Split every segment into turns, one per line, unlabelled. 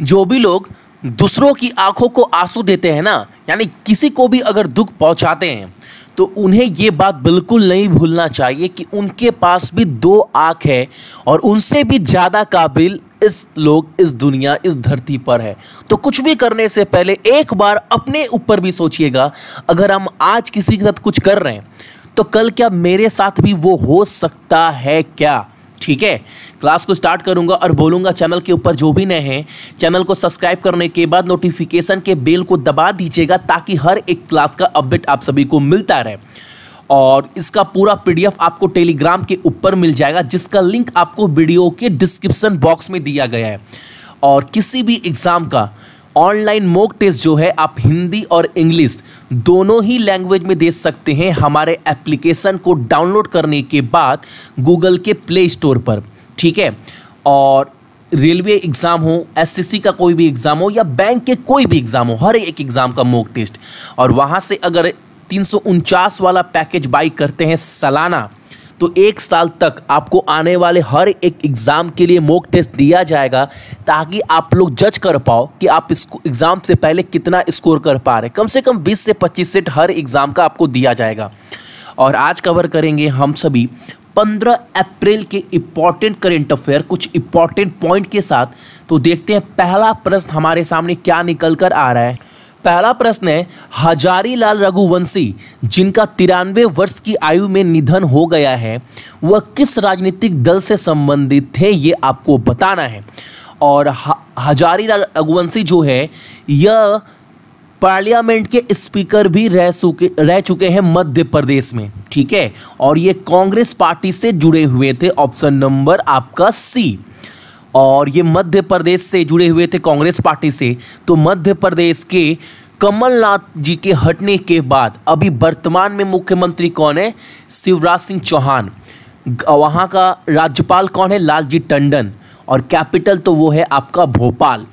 जो भी लोग दूसरों की आँखों को आँसू देते हैं ना, यानी किसी को भी अगर दुख पहुंचाते हैं तो उन्हें ये बात बिल्कुल नहीं भूलना चाहिए कि उनके पास भी दो आँख है और उनसे भी ज़्यादा काबिल इस लोग, इस दुनिया, इस धरती पर है। तो कुछ भी करने से पहले एक बार अपने ऊपर भी सोचिएगा, अगर हम आज किसी के साथ कुछ कर रहे हैं तो कल क्या मेरे साथ भी वो हो सकता है क्या? ठीक है? क्लास को स्टार्ट करूँगा और बोलूँगा चैनल के ऊपर जो भी नए हैं चैनल को सब्सक्राइब करने के बाद नोटिफिकेशन के बेल को दबा दीजिएगा ताकि हर एक क्लास का अपडेट आप सभी को मिलता रहे। और इसका पूरा पीडीएफ आपको टेलीग्राम के ऊपर मिल जाएगा, जिसका लिंक आपको वीडियो के डिस्क्रिप्शन बॉक्स में दिया गया है। और किसी भी एग्ज़ाम का ऑनलाइन मोक टेस्ट जो है, आप हिंदी और इंग्लिश दोनों ही लैंग्वेज में दे सकते हैं हमारे एप्लीकेशन को डाउनलोड करने के बाद गूगल के प्ले स्टोर पर, ठीक है? और रेलवे एग्ज़ाम हो एसएससी का कोई भी एग्ज़ाम हो या बैंक के कोई भी एग्ज़ाम हो, हर एक एग्ज़ाम का मोक टेस्ट और वहाँ से अगर तीन सौ उनचास वाला पैकेज बाई करते हैं, सालाना तो एक साल तक आपको आने वाले हर एक एग्ज़ाम के लिए मोक टेस्ट दिया जाएगा ताकि आप लोग जज कर पाओ कि आप इसको एग्ज़ाम से पहले कितना स्कोर कर पा रहे कम से कम 20 से 25 सेट हर एग्ज़ाम का आपको दिया जाएगा। और आज कवर करेंगे हम सभी 15 अप्रैल के इंपॉर्टेंट करेंट अफेयर कुछ इंपॉर्टेंट पॉइंट के साथ। तो देखते हैं पहला प्रश्न हमारे सामने क्या निकल कर आ रहा है। पहला प्रश्न है हजारी लाल रघुवंशी, जिनका तिरानवे वर्ष की आयु में निधन हो गया है, वह किस राजनीतिक दल से संबंधित थे, ये आपको बताना है। और हजारी लाल रघुवंशी जो है, यह पार्लियामेंट के स्पीकर भी रह चुके रह चुके हैं मध्य प्रदेश में, ठीक है? और ये कांग्रेस पार्टी से जुड़े हुए थे, ऑप्शन नंबर आपका सी। और ये मध्य प्रदेश से जुड़े हुए थे कांग्रेस पार्टी से तो मध्य प्रदेश के कमलनाथ जी के हटने के बाद अभी वर्तमान में मुख्यमंत्री कौन है? शिवराज सिंह चौहान। वहाँ का राज्यपाल कौन है? लालजी टंडन। और कैपिटल तो वो है आपका भोपाल।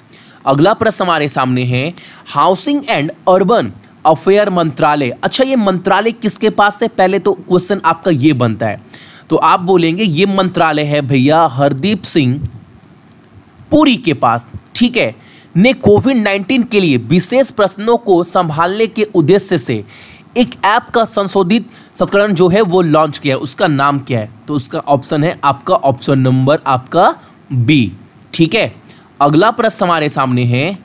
अगला प्रश्न हमारे सामने है, हाउसिंग एंड अर्बन अफेयर मंत्रालय। अच्छा ये मंत्रालय किसके पास है? पहले तो क्वेश्चन आपका ये बनता है। तो आप बोलेंगे, ये मंत्रालय है भैया हरदीप सिंह पुरी के पास, ठीक है, ने कोविड 19 के लिए विशेष प्रश्नों को संभालने के उद्देश्य से एक ऐप का संशोधित संस्करण जो है वो लॉन्च किया है। उसका नाम क्या है? तो उसका ऑप्शन है आपका ऑप्शन नंबर आपका बी ठीक है? अगला प्रश्न हमारे सामने है।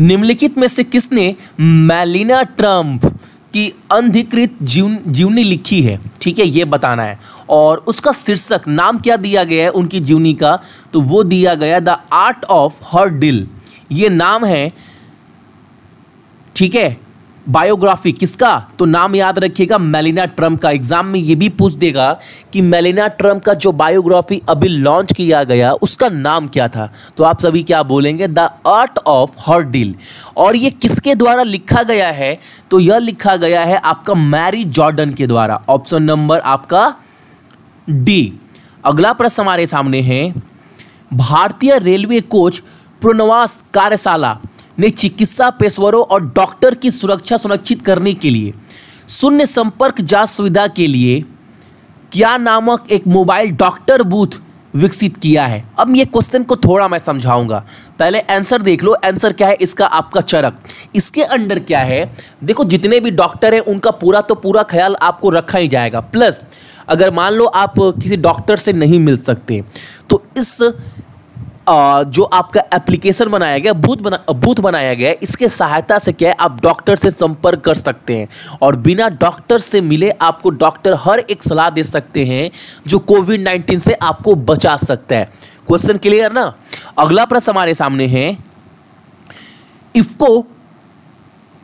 निम्नलिखित में से किसने मैलिना ट्रंप की अनधिकृत जीवन, जीवनी लिखी है, ठीक है, ये बताना है। और उसका शीर्षक, नाम क्या दिया गया है उनकी जीवनी का? तो वो दिया गया the art of her deal ये नाम है, ठीक है बायोग्राफी किसका? तो नाम याद रखिएगा, मेलिना ट्रंप का। एग्ज़ाम में ये भी पूछ देगा कि मेलिना ट्रंप का जो बायोग्राफी अभी लॉन्च किया गया, उसका नाम क्या था? तो आप सभी क्या बोलेंगे? The art of her deal. और ये किसके द्वारा लिखा गया है? तो यह लिखा गया है आपका मैरी जॉर्डन के द्वारा। ऑप्शन नंबर आपका डी। अगला प्रश्न हमारे सामने है। भारतीय रेलवे कोच पुनर्वास कार्यशाला ने चिकित्सा पेशवरों और डॉक्टर की सुरक्षा सुनिश्चित करने के लिए, शून्य संपर्क जाँच सुविधा के लिए क्या नामक एक मोबाइल डॉक्टर बूथ विकसित किया है? अब ये क्वेश्चन को थोड़ा मैं समझाऊँगा। पहले आंसर देख लो। आंसर क्या है? इसका आपका चरक। इसके अंडर क्या है? देखो, जितने भी डॉक्टर हैं, उनका पूरा तो पूरा ख्याल आपको रखा ही जाएगा। प्लस अगर मान लो आप किसी डॉक्टर से नहीं मिल सकते तो इस जो आपका एप्लीकेशन बनाया गया बूथ बना बूथ बनाया गया, इसके सहायता से क्या है, आप डॉक्टर से संपर्क कर सकते हैं। और बिना डॉक्टर से मिले आपको डॉक्टर हर एक सलाह दे सकते हैं, जो कोविड नाइन्टीन से आपको बचा सकता है। क्वेश्चन क्लियर ना? अगला प्रश्न हमारे सामने है। इफको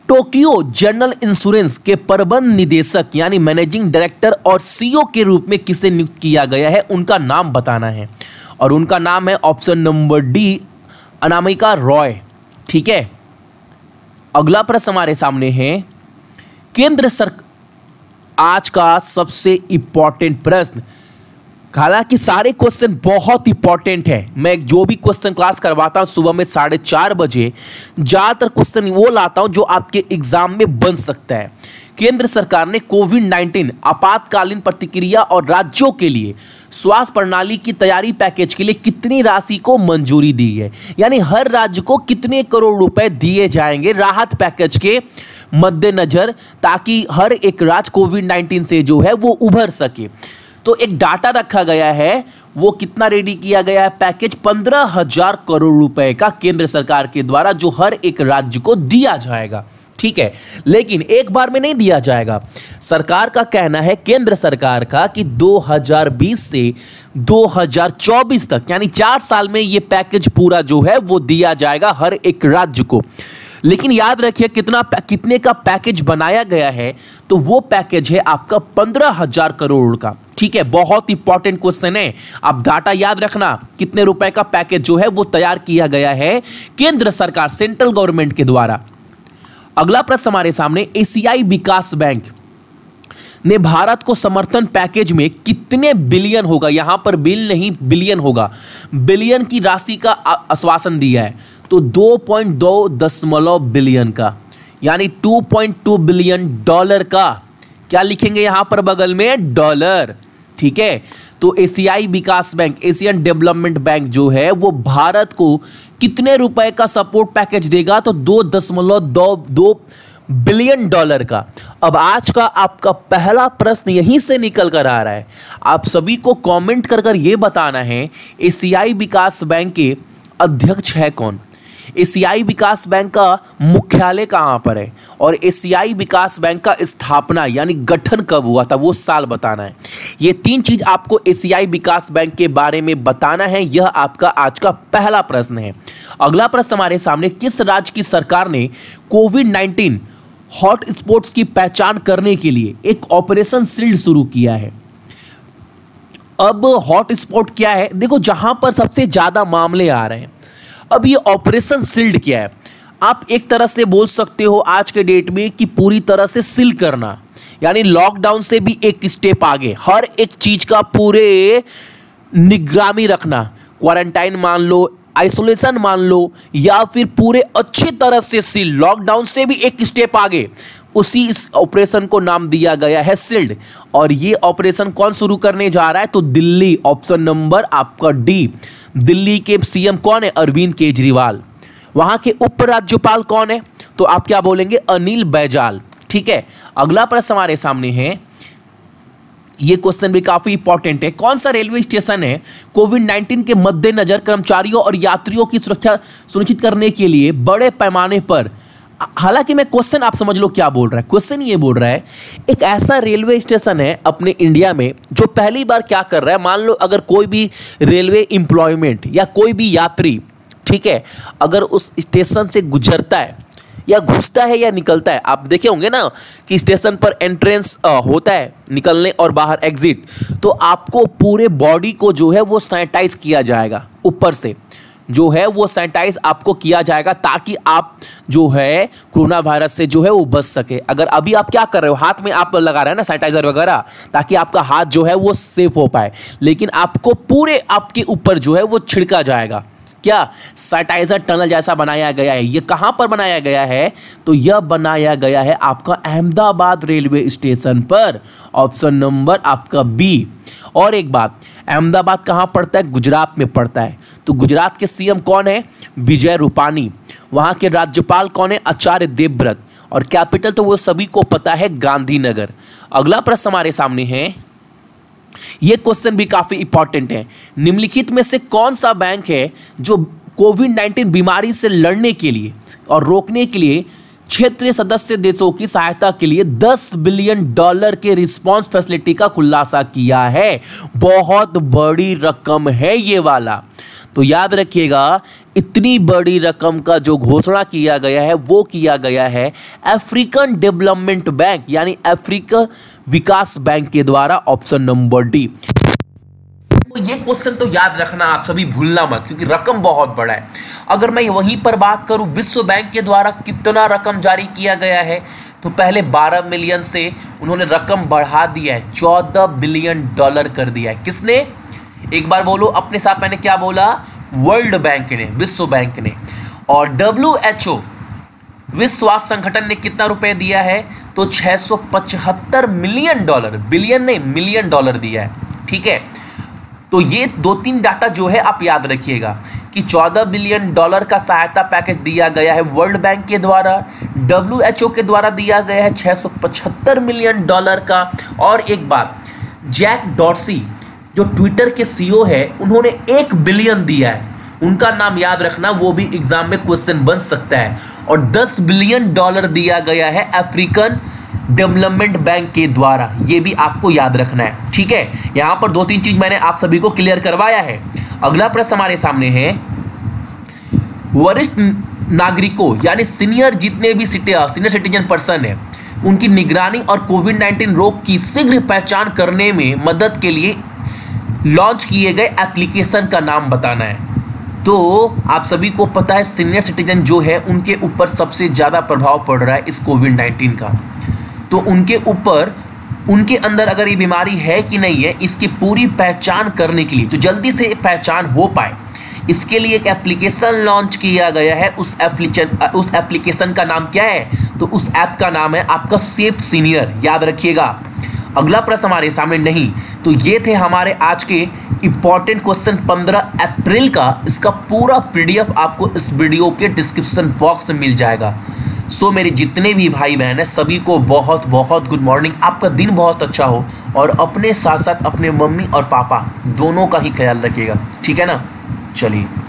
टोक्यो जनरल इंश्योरेंस के प्रबंध निदेशक, यानी मैनेजिंग डायरेक्टर और सीईओ के रूप में किसे नियुक्त किया गया है, उनका नाम बताना है। और उनका नाम है option number D, Anamika Roy. ठीक है? अगला प्रश्न हमारे सामने है, केंद्र सरकार आज का सबसे इंपॉर्टेंट प्रश्न। हालाँकि सारे क्वेश्चन बहुत इंपॉर्टेंट है। मैं जो भी क्वेश्चन क्लास करवाता हूँ सुबह में साढ़े चार बजे, ज़्यादातर क्वेश्चन वो लाता हूँ जो आपके एग्ज़ाम में बन सकता है। केंद्र सरकार ने कोविड 19 आपातकालीन प्रतिक्रिया और राज्यों के लिए स्वास्थ्य प्रणाली की तैयारी पैकेज के लिए कितनी राशि को मंजूरी दी है? यानी हर राज्य को कितने करोड़ रुपए दिए जाएँगे राहत पैकेज के मद्देनजर ताकि हर एक राज्य कोविड 19 से जो है वो उभर सके? तो एक डाटा रखा गया है, वो कितना रेडी किया गया है पैकेज? पंद्रह हज़ार करोड़ रुपए का केंद्र सरकार के द्वारा जो हर एक राज्य को दिया जाएगा। ठीक है, लेकिन एक बार में नहीं दिया जाएगा। सरकार का कहना है, केंद्र सरकार का, कि 2020 से 2024 तक, यानी चार साल में ये पैकेज पूरा जो है, वो दिया जाएगा हर एक राज्य को। लेकिन याद रखिए, कितना कितने का पैकेज बनाया गया है तो वो पैकेज है आपका पंद्रह हज़ार करोड़ का। ठीक है, बहुत इंपॉर्टेंट क्वेश्चन है। अब डाटा याद रखना, कितने रुपए का पैकेज जो है, वो तैयार किया गया है केंद्र सरकार सेंट्रल गवर्नमेंट के द्वारा। अगला प्रश्न हमारे सामने एशियाई विकास बैंक ने भारत को समर्थन पैकेज में कितने बिलियन होगा? यहाँ पर बिल नहीं, बिलियन होगा। बिलियन की राशि का आश्वासन दिया है। तो 2.2 दशमलव बिलियन का, यानी 2.2 बिलियन डॉलर का। क्या लिखेंगे यहाँ पर बगल में? डॉलर। ठीक है? तो एशियाई विकास बैंक एशियन डेवलपमेंट बैंक जो है, वो भारत को कितने रुपए का सपोर्ट पैकेज देगा? तो दो दशमलव दो दो बिलियन डॉलर का। अब आज का आपका पहला प्रश्न यहीं से निकल कर आ रहा है। आप सभी को कमेंट कर कर ये बताना है एशियाई विकास बैंक के अध्यक्ष है कौन? एशियाई विकास बैंक का मुख्यालय कहाँ पर है? और एशियाई विकास बैंक का स्थापना यानी गठन कब हुआ था, वो साल बताना है। ये तीन चीज़ आपको एशियाई विकास बैंक के बारे में बताना है, यह आपका आज का पहला प्रश्न है। अगला प्रश्न हमारे सामने, किस राज्य की सरकार ने कोविड नाइन्टीन हॉट स्पॉट्स की पहचान करने के लिए एक ऑपरेशन सील्ड शुरू किया है? अब हॉट स्पॉट क्या है? देखो, जहाँ पर सबसे ज़्यादा मामले आ रहे हैं अब ये ऑपरेशन सील्ड क्या है। आप एक तरह से बोल सकते हो आज के डेट में कि पूरी तरह से सील करना। यानी लॉकडाउन से भी एक स्टेप आगे। हर एक चीज़ का पूरे निगरानी रखना। क्वारंटाइन मान लो, आइसोलेशन मान लो, या फिर पूरे अच्छी तरह से सील। लॉकडाउन से भी एक स्टेप आगे। उसी इस ऑपरेशन को नाम दिया गया है सिल्ड। और ये ऑपरेशन कौन शुरू करने जा रहा है? तो दिल्ली, ऑप्शन नंबर आपका डी। दिल्ली के सीएम कौन है? अरविंद केजरीवाल। वहाँ के उपराज्यपाल कौन है? तो आप क्या बोलेंगे? अनिल बैजाल। ठीक है? अगला प्रश्न हमारे सामने है। ये क्वेश्चन भी काफ़ी इंपॉर्टेंट है। कौन सा रेलवे स्टेशन है कोविड 19 के मद्देनजर कर्मचारियों और यात्रियों की सुरक्षा सुनिश्चित करने के लिए बड़े पैमाने पर हालाँकि मैं क्वेश्चन आप समझ लो क्या बोल रहा है। क्वेश्चन ये बोल रहा है, एक ऐसा रेलवे स्टेशन है अपने इंडिया में जो पहली बार क्या कर रहा है, मान लो अगर कोई भी रेलवे इंप्लॉयमेंट या कोई भी यात्री, ठीक है, अगर उस स्टेशन से गुजरता है या घुसता है या निकलता है, आप देखे होंगे ना कि स्टेशन पर एंट्रेंस होता है निकलने और बाहर एग्जिट तो आपको पूरे बॉडी को जो है वो सैनिटाइज किया जाएगा ऊपर से। जो है, वो सैनिटाइज आपको किया जाएगा ताकि आप जो है कोरोना वायरस से जो है, वो बच सके। अगर अभी आप क्या कर रहे हो, हाथ में आप लगा रहे हैं ना सैनिटाइजर वगैरह, ताकि आपका हाथ जो है, वो सेफ़ हो पाए। लेकिन आपको पूरे आपके ऊपर जो है, वो छिड़का जाएगा। क्या? सैनिटाइजर टनल जैसा बनाया गया है। ये कहाँ पर बनाया गया है? तो यह बनाया गया है आपका अहमदाबाद रेलवे स्टेशन पर। ऑप्शन नंबर आपका बी। और एक बात, अहमदाबाद कहाँ पड़ता है? गुजरात में पड़ता है। तो गुजरात के सीएम कौन है? विजय रूपानी। वहाँ के राज्यपाल कौन है? आचार्य देवव्रत। और कैपिटल तो वो सभी को पता है, गांधीनगर। अगला प्रश्न हमारे सामने है। यह क्वेश्चन भी काफ़ी इंपॉर्टेंट है। निम्नलिखित में से कौन सा बैंक है जो कोविड नाइन्टीन बीमारी से लड़ने के लिए और रोकने के लिए क्षेत्रीय सदस्य देशों की सहायता के लिए 10 बिलियन डॉलर के रिस्पांस फैसिलिटी का खुलासा किया है? बहुत बड़ी रकम है ये वाला। तो याद रखिएगा, इतनी बड़ी रकम का जो घोषणा किया गया है, वो किया गया है अफ्रीकन डेवलपमेंट बैंक यानी अफ्रीका विकास बैंक के द्वारा ऑप्शन नंबर डी तो ये क्वेश्चन तो याद रखना, आप सभी भूलना मत, क्योंकि रकम बहुत बड़ा है। अगर मैं वहीं पर बात करूँ, विश्व बैंक के द्वारा कितना रकम जारी किया गया है तो पहले 12 मिलियन से उन्होंने रकम बढ़ा दिया है 14 बिलियन डॉलर कर दिया है। किसने? एक बार बोलो, अपने साथ मैंने क्या बोला? वर्ल्ड बैंक ने, विश्व बैंक ने। और डब्ल्यू एच ओ विश्व स्वास्थ्य संगठन ने कितना रुपए दिया है? तो 675 मिलियन डॉलर, बिलियन नहीं, मिलियन डॉलर दिया है। ठीक है? तो ये दो तीन डाटा जो है, आप याद रखिएगा कि 14 बिलियन डॉलर का सहायता पैकेज दिया गया है वर्ल्ड बैंक के द्वारा डब्ल्यूएचओ के द्वारा दिया गया है 675 मिलियन डॉलर का। और एक बात, जैक डॉर्सी जो ट्विटर के सीईओ है, उन्होंने एक बिलियन दिया है। उनका नाम याद रखना, वो भी एग्ज़ाम में क्वेश्चन बन सकता है। और 10 बिलियन डॉलर दिया गया है अफ्रीकन डेवलपमेंट बैंक के द्वारा। ये भी आपको याद रखना है, ठीक है? यहाँ पर दो तीन चीज़ मैंने आप सभी को क्लियर करवाया है। अगला प्रश्न हमारे सामने है। वरिष्ठ नागरिकों, यानी सीनियर जितने भी सीनियर सिटीजन पर्सन है, उनकी निगरानी और कोविड 19 रोग की शीघ्र पहचान करने में मदद के लिए लॉन्च किए गए एप्लीकेशन का नाम बताना है। तो आप सभी को पता है सीनियर सिटीजन जो है, उनके ऊपर सबसे ज़्यादा प्रभाव पड़ रहा है इस कोविड नाइन्टीन का। तो उनके ऊपर, उनके अंदर अगर ये बीमारी है कि नहीं है, इसकी पूरी पहचान करने के लिए तो जल्दी से पहचान हो पाए। इसके लिए एक एप्लीकेशन लॉन्च किया गया है। उस एप्लीकेशन उस एप्लीकेशन का नाम क्या है? तो उस ऐप का नाम है आपका सेफ़ सीनियर याद रखिएगा। अगला प्रश्न हमारे सामने नहीं। तो ये थे हमारे आज के इंपॉर्टेंट क्वेश्चन 15 अप्रैल का। इसका पूरा पीडीएफ आपको इस वीडियो के डिस्क्रिप्शन बॉक्स में मिल जाएगा। सो so, मेरे जितने भी भाई बहन हैं सभी को बहुत बहुत गुड मॉर्निंग आपका दिन बहुत अच्छा हो और अपने साथ साथ अपने मम्मी और पापा दोनों का ही ख्याल रखिएगा। ठीक है ना? चलिए।